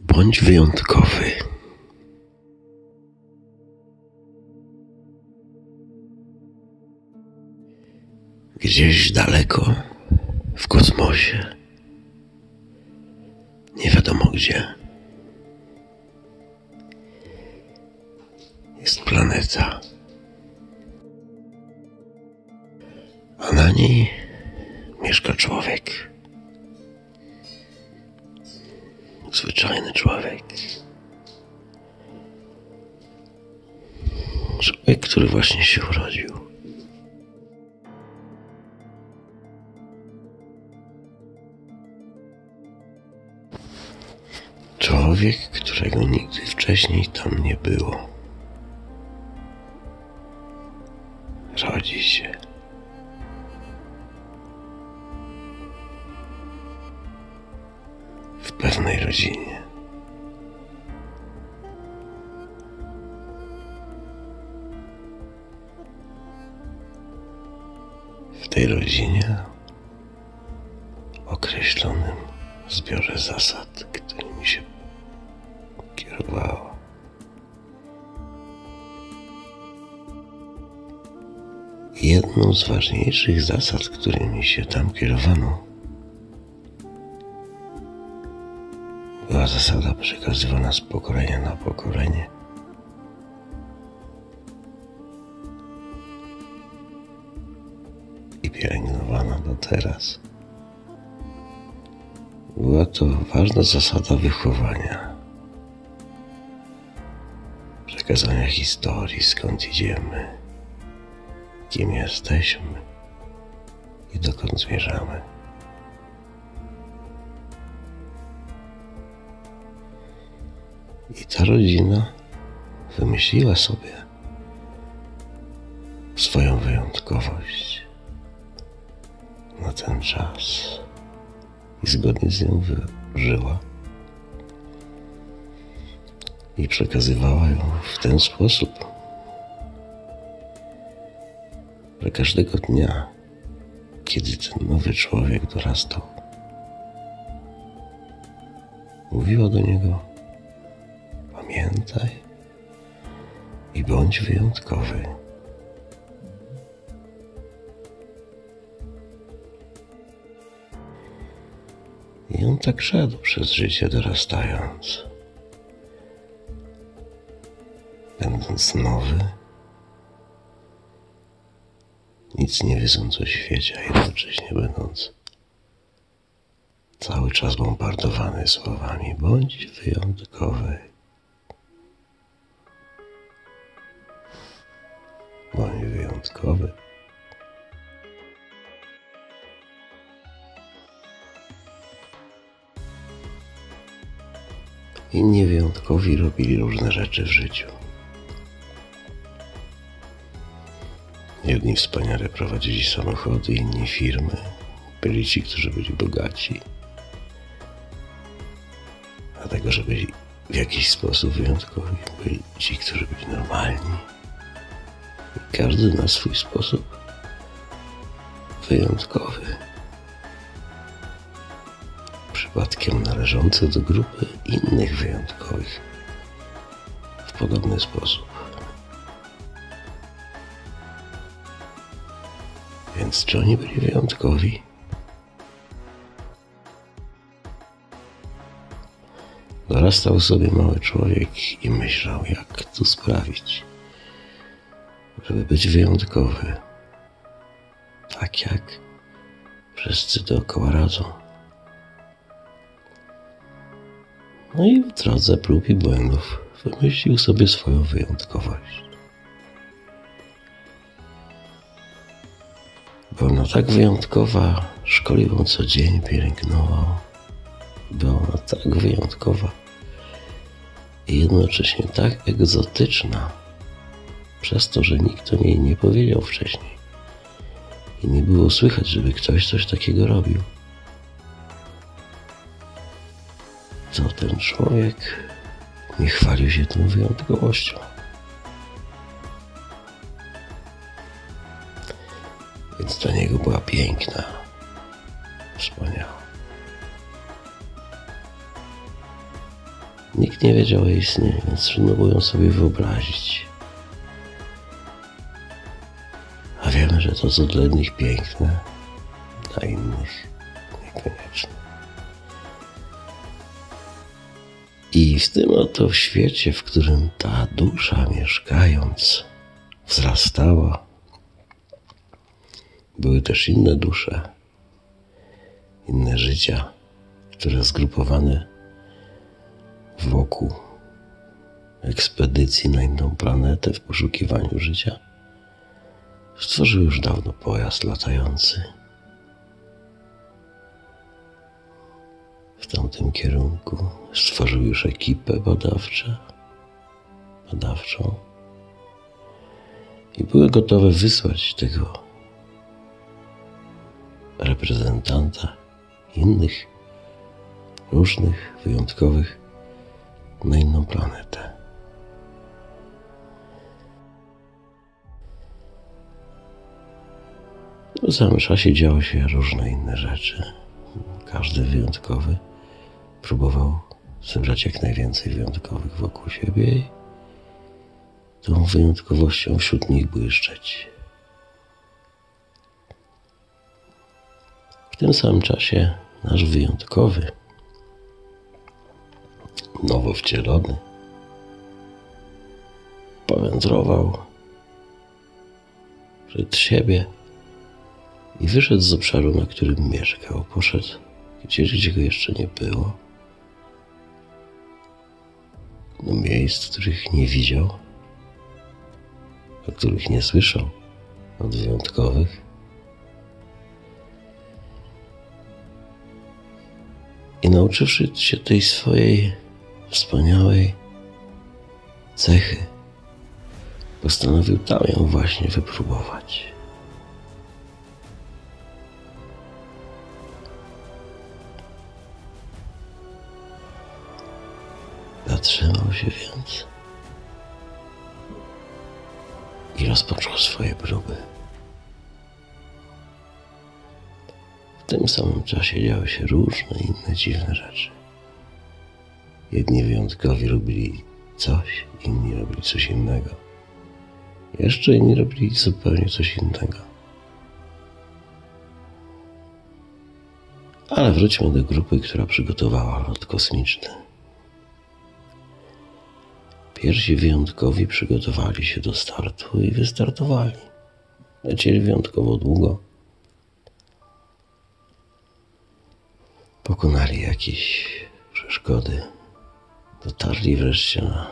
Bądź wyjątkowy. Gdzieś daleko w kosmosie, nie wiadomo gdzie, jest planeta, a na niej mieszka człowiek. Zwyczajny człowiek. Człowiek, który właśnie się urodził. Człowiek, którego nigdy wcześniej tam nie było. Rodzi się. Rodzinie. W tej rodzinie określonym zbiorze zasad, którymi się kierowała. Jedną z ważniejszych zasad, którymi się tam kierowano, przekazywana z pokolenia na pokolenie. I pielęgnowana do teraz. Była to ważna zasada wychowania, przekazania historii, skąd idziemy, kim jesteśmy i dokąd zmierzamy. Ta rodzina wymyśliła sobie swoją wyjątkowość na ten czas i zgodnie z nią żyła i przekazywała ją w ten sposób, że każdego dnia, kiedy ten nowy człowiek dorastał, mówiła do niego: Pamiętaj i bądź wyjątkowy. I on tak szedł przez życie dorastając. Będąc nowy, nic nie wiedząc o świecie, a jednocześnie będąc cały czas bombardowany słowami bądź wyjątkowy. Inni wyjątkowi robili różne rzeczy w życiu. Jedni wspaniale prowadzili samochody, inni firmy. Byli ci, którzy byli bogaci. Dlatego, że byli w jakiś sposób wyjątkowi, byli ci, którzy byli normalni. Każdy na swój sposób wyjątkowy. Przypadkiem należący do grupy innych wyjątkowych w podobny sposób. Więc czy oni byli wyjątkowi? Dorastał sobie mały człowiek i myślał, jak tu sprawić, żeby być wyjątkowy. Tak jak wszyscy dookoła radzą. No i w drodze prób i błędów wymyślił sobie swoją wyjątkowość. Była ona tak wyjątkowa, szkolił co dzień, pielęgnował. Była ona tak wyjątkowa i jednocześnie tak egzotyczna, przez to, że nikt o niej nie powiedział wcześniej. I nie było słychać, żeby ktoś coś takiego robił. To ten człowiek nie chwalił się tą wyjątkowością. Więc dla niego była piękna, wspaniała. Nikt nie wiedział o jej istnieniu, więc trudno było ją sobie wyobrazić. A wiemy, że to co dla piękne, dla innych I w tym oto świecie, w którym ta dusza mieszkając wzrastała, były też inne dusze, inne życia, które zgrupowane wokół ekspedycji na inną planetę w poszukiwaniu życia, stworzył już dawno pojazd latający. W tamtym kierunku stworzył już ekipę badawczą, badawczą i były gotowe wysłać tego reprezentanta innych, różnych, wyjątkowych na inną planetę. W samym czasie działy się różne inne rzeczy. Każdy wyjątkowy próbował zebrać jak najwięcej wyjątkowych wokół siebie i tą wyjątkowością wśród nich błyszczeć. W tym samym czasie nasz wyjątkowy, nowo wcielony, powędrował przed siebie i wyszedł z obszaru, na którym mieszkał. Poszedł gdzieś, gdzie go jeszcze nie było. Do miejsc, których nie widział, o których nie słyszał, od wyjątkowych. I nauczywszy się tej swojej wspaniałej cechy, postanowił tam ją właśnie wypróbować. Zatrzymał się więc i rozpoczął swoje próby. W tym samym czasie działy się różne inne dziwne rzeczy. Jedni wyjątkowi robili coś, inni robili coś innego. Jeszcze inni robili zupełnie coś innego. Ale wróćmy do grupy, która przygotowała lot kosmiczny. Pierwsi wyjątkowi przygotowali się do startu i wystartowali. Lecieli wyjątkowo długo. Pokonali jakieś przeszkody. Dotarli wreszcie na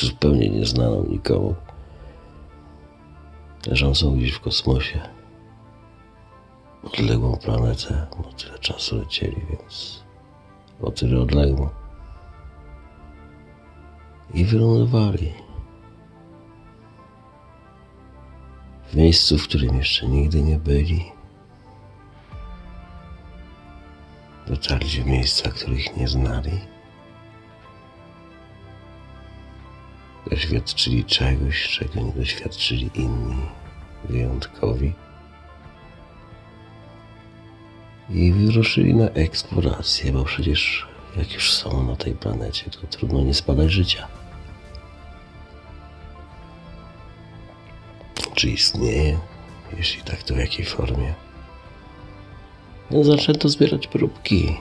zupełnie nieznaną nikomu, leżącą gdzieś w kosmosie, odległą planetę, bo tyle czasu lecieli, więc o tyle odległą i wylądowali w miejscu, w którym jeszcze nigdy nie byli. Dotarli w miejsca, których nie znali. Doświadczyli czegoś, czego nie doświadczyli inni, wyjątkowi. I wyruszyli na eksplorację, bo przecież jak już są na tej planecie, to trudno nie spadać życia. Czy istnieje? Jeśli tak, to w jakiej formie? Więc zaczęto zbierać próbki.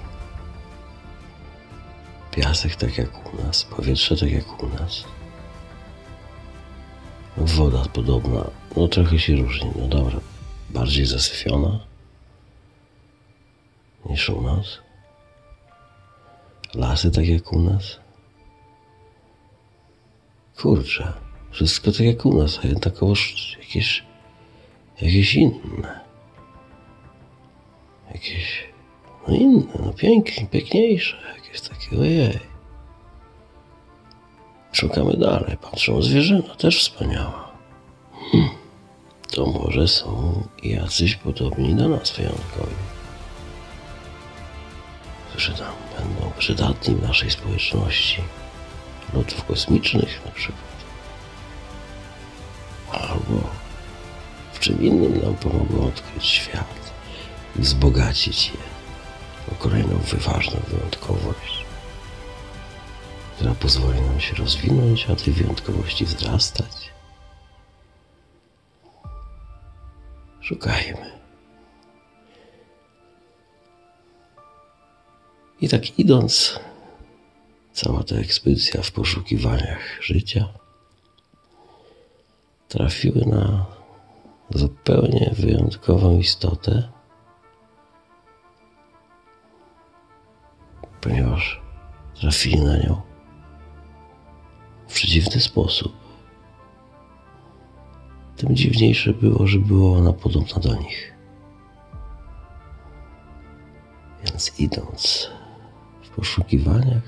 Piasek tak jak u nas, powietrze tak jak u nas. Woda podobna, no trochę się różni, no dobra. Bardziej zasyfiona niż u nas. Lasy tak jak u nas. Kurczę, wszystko tak jak u nas, a jednakowoż jakieś, jakieś inne. Jakieś, no inne, no pięknie, piękniejsze, jakieś takie, ojej. Szukamy dalej, patrzą, zwierzyna też wspaniała. Hmm. To może są jacyś podobni do nas wyjątkowi. Którzy tam będą przydatni w naszej społeczności. Lotów kosmicznych na przykład. Czym innym nam pomogą odkryć świat i wzbogacić je o kolejną wyważną wyjątkowość. która pozwoli nam się rozwinąć, a tej wyjątkowości wzrastać. Szukajmy. I tak idąc, cała ta ekspedycja w poszukiwaniach życia trafiły na zupełnie wyjątkową istotę, ponieważ trafili na nią w przeciwny sposób. Tym dziwniejsze było, że była ona podobna do nich. Więc idąc w poszukiwaniach,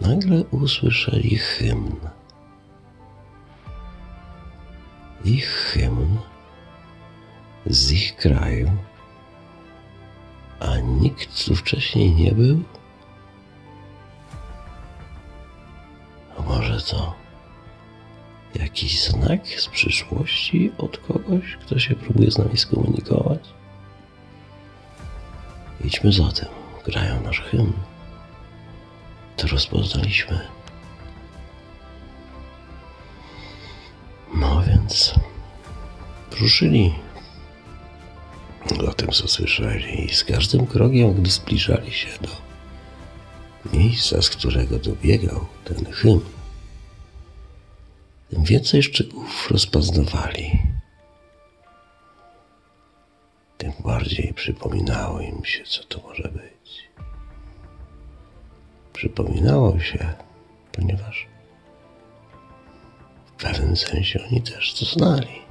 nagle usłyszeli hymn. Ich hymn z ich kraju, a nikt tu wcześniej nie był? Może to jakiś znak z przyszłości od kogoś, kto się próbuje z nami skomunikować? Idźmy za tym, grają nasz hymn. To rozpoznaliśmy. Ruszyli za tym, co słyszeli, i z każdym krokiem, gdy zbliżali się do miejsca, z którego dobiegał ten hymn, tym więcej szczegółów rozpoznawali. Tym bardziej przypominało im się, co to może być. Przypominało się, ponieważ w pewnym sensie oni też to znali.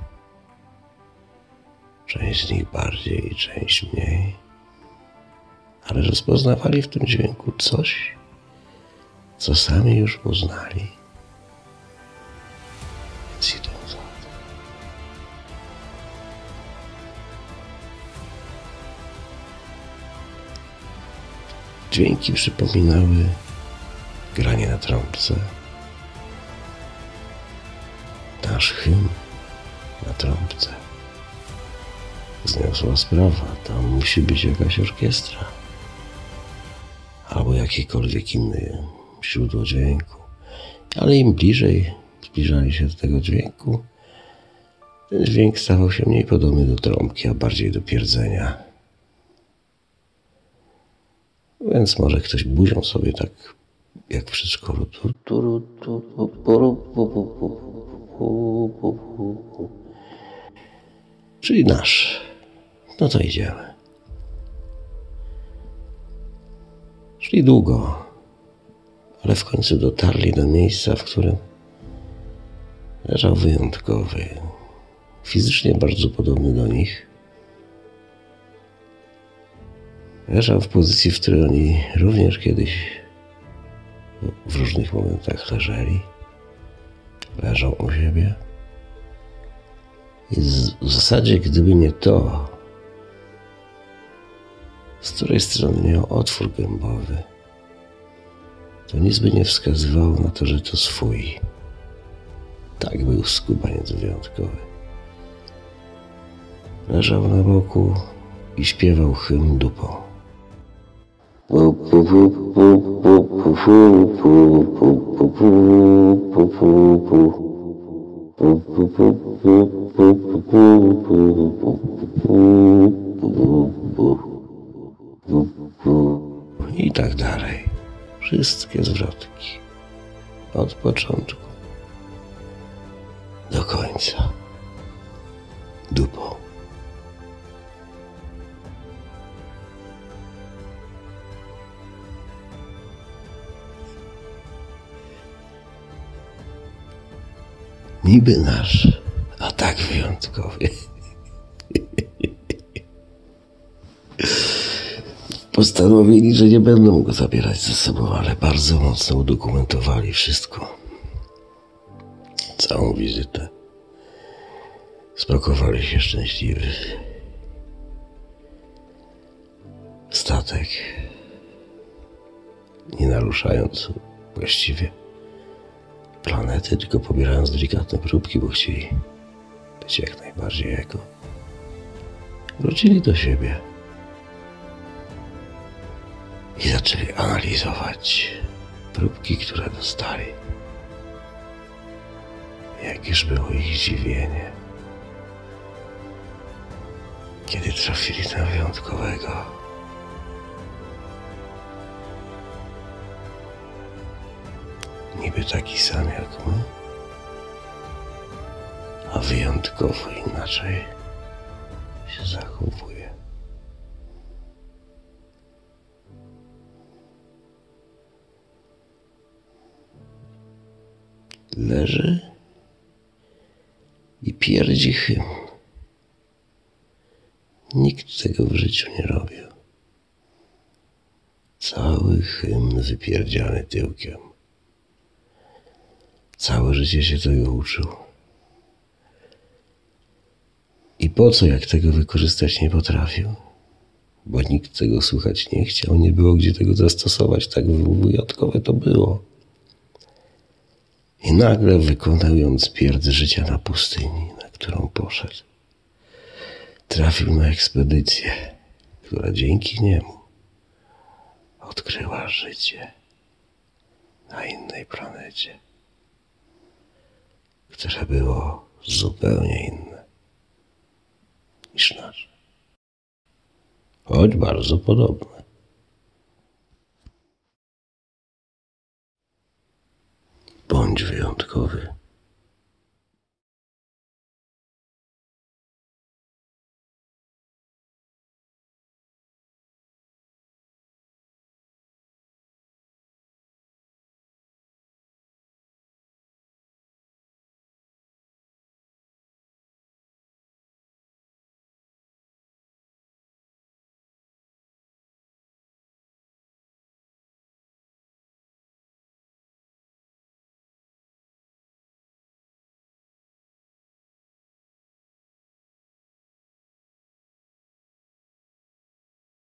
Część z nich bardziej, część mniej, ale rozpoznawali w tym dźwięku coś, co sami już poznali. Więc idą za. Dźwięki przypominały granie na trąbce, nasz hymn na trąbce. Zniosła sprawa, tam musi być jakaś orkiestra albo jakiekolwiek inne źródło dźwięku. Ale im bliżej zbliżali się do tego dźwięku, ten dźwięk stawał się mniej podobny do trąbki, a bardziej do pierdzenia. Więc może ktoś buzią sobie tak jak w przedszkolu. Czyli nasz. No to idziemy. Szli długo, ale w końcu dotarli do miejsca, w którym leżał wyjątkowy, fizycznie bardzo podobny do nich. Leżał w pozycji, w której oni również kiedyś w różnych momentach leżeli. Leżą u siebie. I w zasadzie, gdyby nie to, z której strony miał otwór gębowy, to nic by nie wskazywało na to, że to swój. Tak był skubaniec wyjątkowy. Leżał na boku i śpiewał hymn dupą. I tak dalej. Wszystkie zwrotki. Od początku do końca. Dupą. Niby nasz, a tak wyjątkowy. Postanowili, że nie będą go zabierać ze sobą, ale bardzo mocno udokumentowali wszystko. Całą wizytę. Spakowali się szczęśliwy. Statek. Nie naruszając właściwie planety, tylko pobierając delikatne próbki, bo chcieli być jak najbardziej jako. Wrócili do siebie i zaczęli analizować próbki, które dostali. Jakież było ich zdziwienie, kiedy trafili na wyjątkowego. Niby taki sam jak my, a wyjątkowo inaczej się zachowuje. Leży i pierdzi hymn. Nikt tego w życiu nie robił. Cały hymn wypierdziany tyłkiem. Całe życie się tego uczył. I po co, jak tego wykorzystać nie potrafił? Bo nikt tego słuchać nie chciał, nie było gdzie tego zastosować, tak wyjątkowe to było. I nagle wykonując pierd życia na pustyni, na którą poszedł, trafił na ekspedycję, która dzięki niemu odkryła życie na innej planecie, które było zupełnie inne niż nasze, choć bardzo podobne. Bądź wyjątkowy.